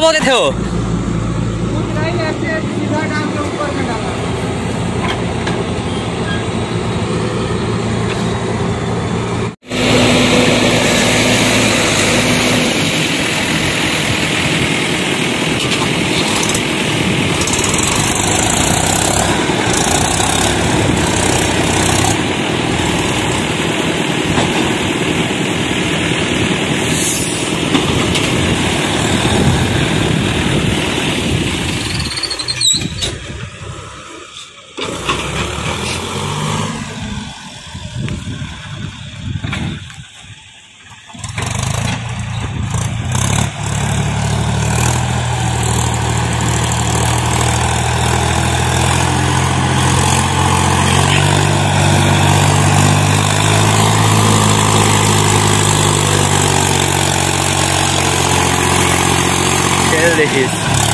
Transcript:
बोलते थे वो hell it is.